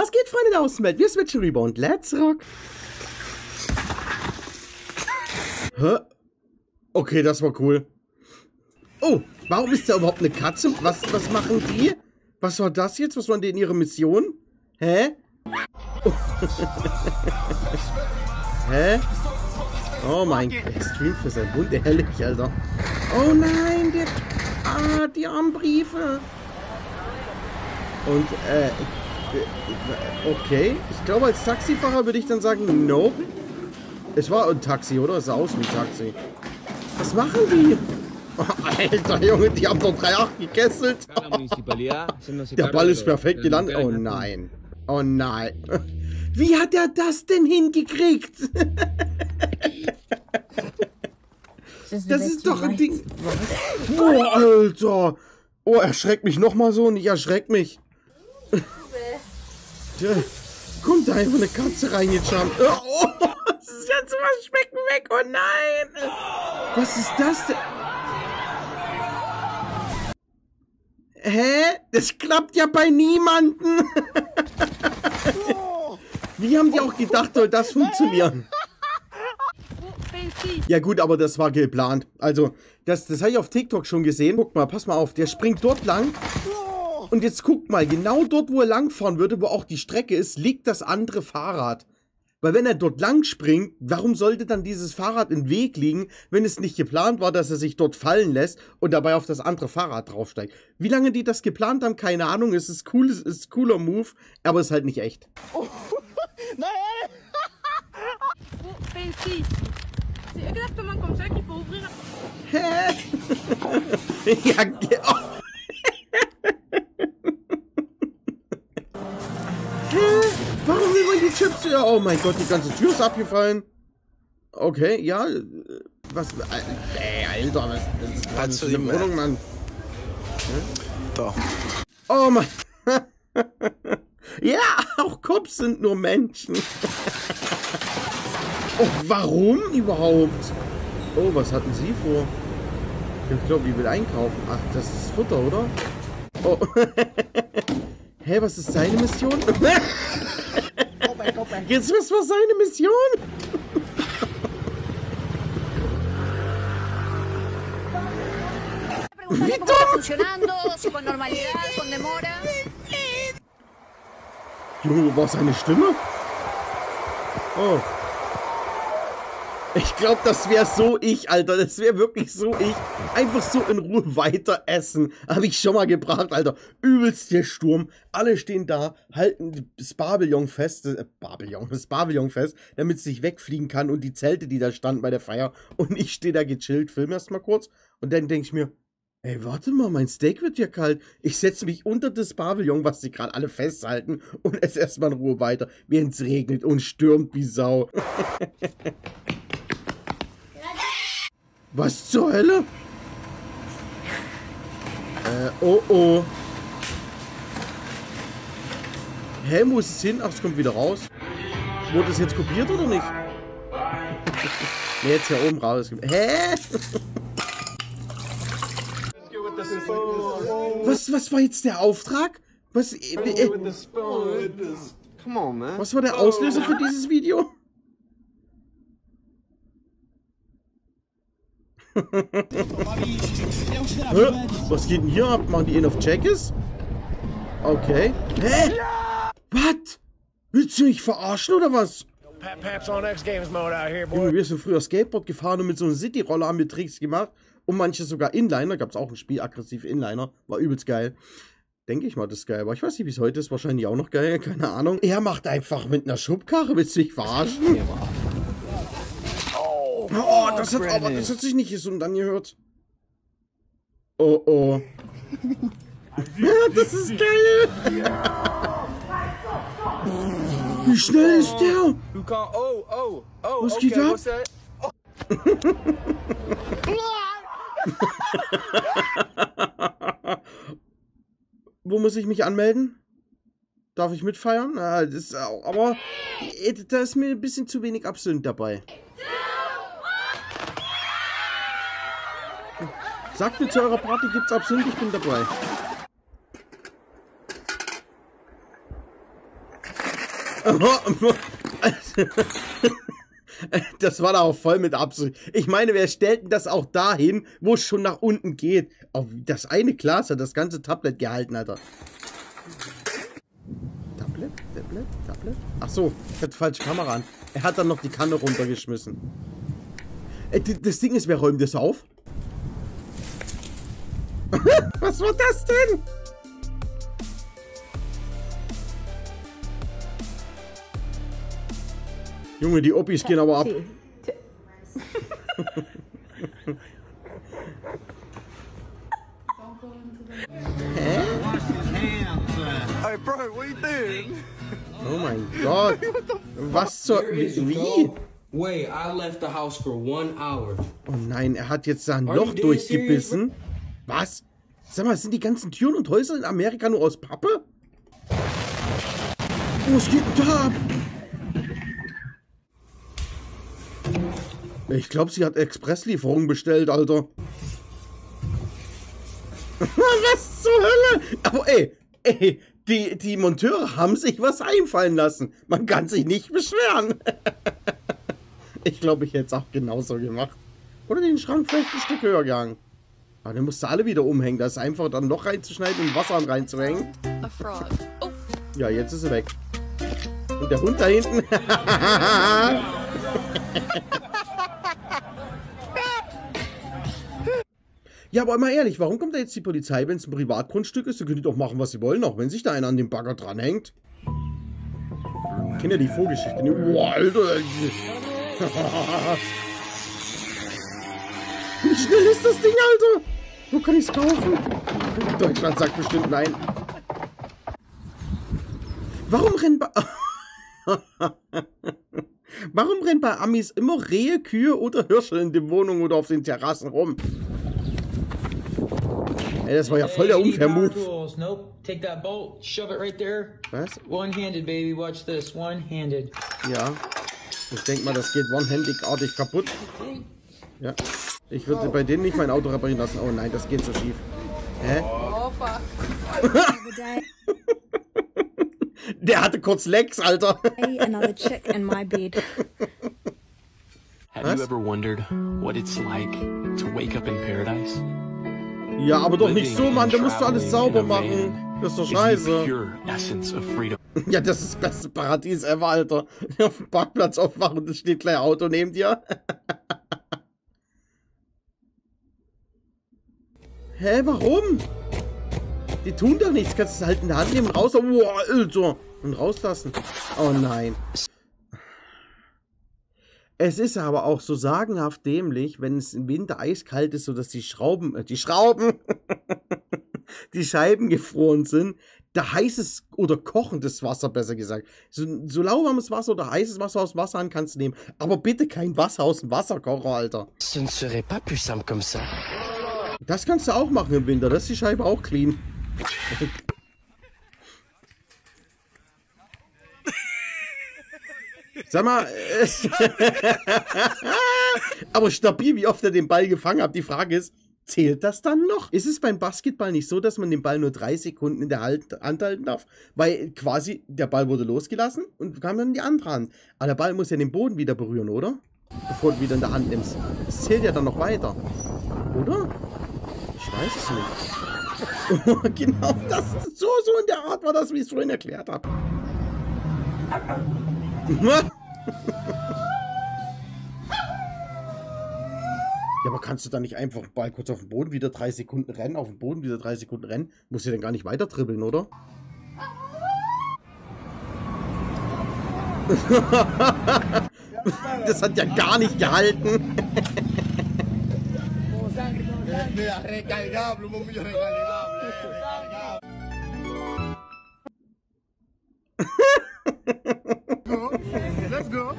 Was geht, Freunde der Außenwelt? Wir switchen rüber und let's rock. Hä? Okay, das war cool. Oh, warum ist da überhaupt eine Katze? Was, was machen die? Was war das jetzt? Was war denn ihre Mission? Hä? Hä? Oh mein Gott, extrem für sein Hund, ehrlich, Alter. Oh nein, der... Ah, die armen Briefe. Und, äh... Okay, ich glaube, als Taxifahrer würde ich dann sagen, nope. Es war ein Taxi, oder? Es sah aus wie ein Taxi. Was machen die? Alter, Junge, die haben doch 3,8 gekesselt. Der Ball ist perfekt gelandet. Oh nein. Oh nein. Wie hat er das denn hingekriegt? Das ist doch ein Ding. Oh, Alter. Oh, erschreckt mich nochmal so und ich erschreck mich. Kommt da einfach eine Katze reingejumpt. Oh, das ist jetzt was Schmecken weg. Oh nein. Was ist das denn? Hä? Das klappt ja bei niemanden. Wie haben die auch gedacht, soll das funktionieren? Ja gut, aber das war geplant. Also, das, das habe ich auf TikTok schon gesehen. Guck mal, pass mal auf. Der springt dort lang. Und jetzt guck mal, genau dort, wo er langfahren würde, wo auch die Strecke ist, liegt das andere Fahrrad. Weil wenn er dort lang springt, warum sollte dann dieses Fahrrad im Weg liegen, wenn es nicht geplant war, dass er sich dort fallen lässt und dabei auf das andere Fahrrad draufsteigt? Wie lange die das geplant haben, keine Ahnung. Es ist cool, es ist cooler Move, aber es ist halt nicht echt. Oh, nein! Hä? ja, oh. Die Chips? Ja, oh mein Gott, die ganze Tür ist abgefallen. Okay, ja. Was? Ey, Alter, was, das ist eine Wohnung, Mann. Doch. Oh mein. ja, auch Cops sind nur Menschen. oh, warum überhaupt? Oh, was hatten Sie vor? Ich glaube, ich will einkaufen. Ach, das ist Futter, oder? Oh. Hä, was ist seine Mission? Jetzt was war seine Mission? Wie dumm? Junge, wo war seine Stimme? Oh. Ich glaube, das wäre so ich, Alter. Das wäre wirklich so ich. Einfach so in Ruhe weiter essen. Habe ich schon mal gebracht, Alter. Übelst der Sturm. Alle stehen da, halten das Babylon fest, äh, Babylon, das Babylon fest, damit es nicht wegfliegen kann und die Zelte, die da standen bei der Feier. Und ich stehe da gechillt, film erst mal kurz. Und dann denke ich mir, Ey, warte mal, mein Steak wird ja kalt. Ich setze mich unter das Pavillon, was sie gerade alle festhalten, und esse erstmal in Ruhe weiter, während es regnet und stürmt wie Sau. Was zur Hölle? Äh, oh oh. Hä, wo ist es hin? Ach, es kommt wieder raus. Wurde das jetzt kopiert oder nicht? ne, jetzt hier oben raus. Hä? was, was war jetzt der Auftrag? Was, äh, äh, was war der Auslöser für dieses Video? Was geht denn hier ab? Machen die ihn auf Checkes? Okay. Hä? Was? Willst du mich verarschen oder was? Junge, wir sind früher Skateboard gefahren und mit so einem City-Roller haben wir Tricks gemacht. Und manche sogar Inliner. Gab es auch ein Spiel, aggressiv Inliner. War übelst geil. Denke ich mal, das ist geil. Aber ich weiß nicht, wie es heute ist. Wahrscheinlich auch noch geil. Keine Ahnung. Er macht einfach mit einer Schubkarre. Willst du mich verarschen? Das hat, aber, das hat sich nicht gesund angehört. Oh, oh. das ist geil. Wie schnell ist der? Oh, oh, oh, Was geht ab? Wo muss ich mich anmelden? Darf ich mitfeiern? Ja, das ist, aber da ist mir ein bisschen zu wenig Absinth dabei. Sagt mir zu eurer Party gibt's Absinth, ich bin dabei. Das war da auch voll mit Absicht. Ich meine, wer stellt denn das auch dahin, wo es schon nach unten geht? Auf das eine Glas hat das ganze Tablet gehalten, Alter. Tablet? Tablet? Tablet? Ach so, ich hatte falsche Kamera an. Er hat dann noch die Kanne runtergeschmissen. Äh, das Ding ist, wer räumt das auf? Was war das denn? Junge, die Oppis gehen aber ab. Hä? Hey bro, what are you doing? Oh mein Gott. Was zur... Wie? Wait, I left the house for one hour. Oh nein, er hat jetzt da ein Loch durchgebissen. Was? Sag mal, sind die ganzen Türen und Häuser in Amerika nur aus Pappe? Oh, was geht da ab? Ich glaube, sie hat Expresslieferungen bestellt, Alter. was zur Hölle? Aber ey, ey, die, die Monteure haben sich was einfallen lassen. Man kann sich nicht beschweren. ich glaube, ich hätte es auch genauso gemacht. Oder den Schrank vielleicht ein Stück höher gegangen. Aber den musst du alle wieder umhängen. Das ist einfach dann noch reinzuschneiden und Wasser reinzuhängen. Oh, Ja, jetzt ist er weg. Und der Hund da hinten. ja, aber mal ehrlich, warum kommt da jetzt die Polizei, wenn es ein Privatgrundstück ist? Da können die doch machen, was sie wollen, auch wenn sich da einer an dem Bagger dranhängt. Ich kenne ja die Vorgeschichte. Boah, Alter. Wie schnell ist das Ding, Alter? Wo kann ich es kaufen? Deutschland sagt bestimmt nein. Warum rennen bei... Warum rennen bei Amis immer Rehe, Kühe oder Hirsche in den Wohnungen oder auf den Terrassen rum? Ey, das war ja voll der Unfair-Move. Was? One-handed, baby. Watch this. One-handed. Ja. Ich denke mal, das geht one-handig-artig kaputt. Ja. Ich würde bei denen nicht mein Auto reparieren lassen. Oh nein, das geht so schief. Hä? Opa. Der hatte kurz Lex, Alter. another chick in my bed. Have you ever wondered what it's like to wake up in paradise? Ja, aber doch nicht so, Mann. Da musst du alles sauber machen. Das ist doch scheiße. Ja, das ist das beste Paradies ever, Alter. Auf dem Parkplatz aufwachen und es steht gleich ein Auto neben dir. Hä, warum? Die tun doch nichts. Kannst du halt in der Hand nehmen und raus. Boah, Alter. Und rauslassen. Oh nein. Es ist aber auch so sagenhaft dämlich, wenn es im Winter eiskalt ist, sodass die Schrauben, äh, die Schrauben, die Scheiben gefroren sind. Da heißes oder kochendes Wasser, besser gesagt. So, so lauwarmes Wasser oder heißes Wasser aus dem Wasserhahn kannst du nehmen. Aber bitte kein Wasser aus dem Wasserkocher, Alter. Ce ne serait pas plus comme ça. Das kannst du auch machen im Winter. Das ist die Scheibe auch clean. Sag mal, äh, aber stabil, wie oft er den Ball gefangen hat. Die Frage ist, zählt das dann noch? Ist es beim Basketball nicht so, dass man den Ball nur drei Sekunden in der halt Hand halten darf? Weil quasi der Ball wurde losgelassen und kam dann in die andere Hand. Aber der Ball muss ja den Boden wieder berühren, oder? Bevor du wieder in der Hand nimmst. Das zählt ja dann noch weiter. Oder? Ich weiß es nicht. genau das. So, so in der Art war das, wie ich es vorhin erklärt habe. Ja, aber kannst du da nicht einfach den Ball kurz auf den Boden wieder drei Sekunden rennen, auf den Boden wieder drei Sekunden rennen? Muss ja dann gar nicht weiter dribbeln, oder? das hat ja gar nicht gehalten. Mira, recargable, un bombillo recargable. recargable. Let's go.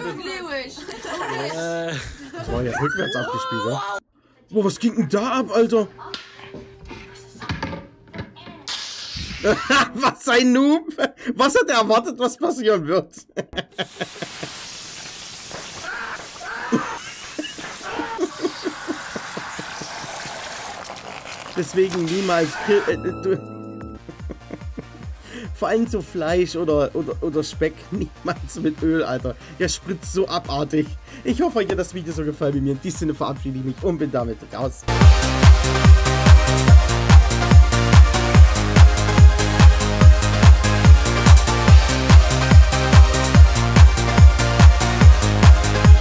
Anglais, wesh. Das war ja rückwärts abgespielt, ja? Boah, was ging denn da ab, Alter? was ein Noob! Was hat er erwartet, was passieren wird? Deswegen niemals kill. Äh, du. Vor allem so Fleisch oder, oder, oder Speck. Niemals mit Öl, Alter. Der spritzt so abartig. Ich hoffe, euch hat das Video so gefallen wie mir. In diesem Sinne verabschiede ich mich und bin damit raus.